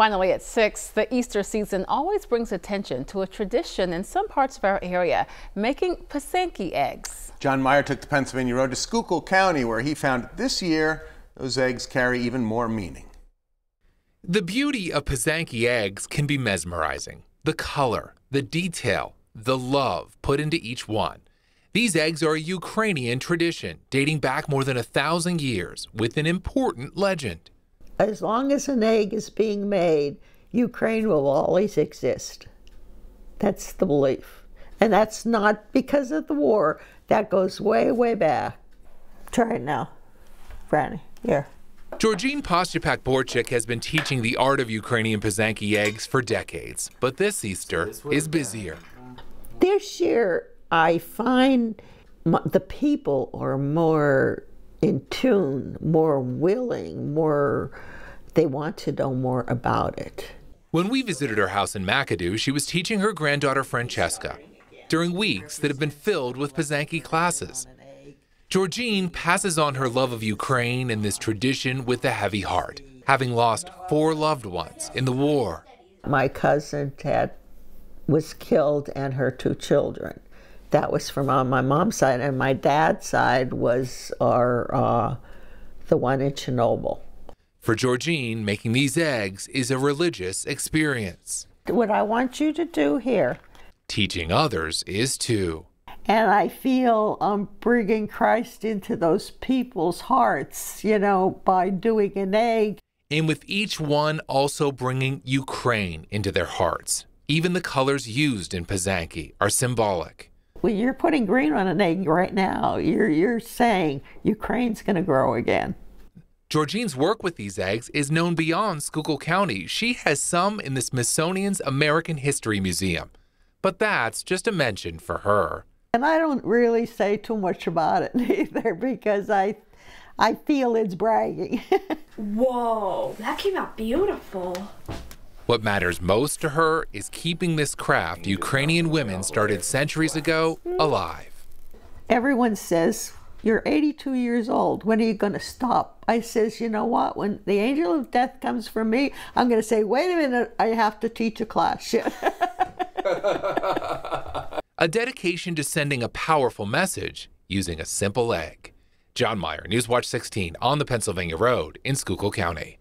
Finally, at 6, the Easter season always brings attention to a tradition in some parts of our area, making Pysanky eggs. Jon Meyer took the Pennsylvania Road to Schuylkill County, where he found this year those eggs carry even more meaning. The beauty of Pysanky eggs can be mesmerizing. The color, the detail, the love put into each one. These eggs are a Ukrainian tradition dating back more than a thousand years with an important legend as long as an egg is being made, Ukraine will always exist. That's the belief. And that's not because of the war. That goes way, way back. Try it now. Franny, here. Georgine Postupak Borchik has been teaching the art of Ukrainian Pysanky eggs for decades, but this Easter is busier. This year, I find the people are more in tune, more willing, more, they want to know more about it. When we visited her house in McAdoo, she was teaching her granddaughter Francesca during weeks that have been filled with Pysanky classes. Georgine passes on her love of Ukraine and this tradition with a heavy heart, having lost four loved ones in the war. My cousin Ted was killed and her two children that was from on my mom's side, and my dad's side was our uh, the one in Chernobyl. For Georgine, making these eggs is a religious experience. What I want you to do here, teaching others is too. And I feel I'm bringing Christ into those people's hearts, you know, by doing an egg. And with each one also bringing Ukraine into their hearts. Even the colors used in Pysanky are symbolic. When you're putting green on an egg right now. You're, you're saying Ukraine's going to grow again. Georgine's work with these eggs is known beyond Schuylkill County. She has some in the Smithsonian's American History Museum. But that's just a mention for her. And I don't really say too much about it either because I I feel it's bragging. Whoa, that came out beautiful. What matters most to her is keeping this craft Ukrainian women started centuries ago alive. Everyone says, You're 82 years old. When are you going to stop? I says, You know what? When the angel of death comes for me, I'm going to say, Wait a minute, I have to teach a class. a dedication to sending a powerful message using a simple egg. Jon Meyer, Newswatch 16 on the Pennsylvania Road in Schuylkill County.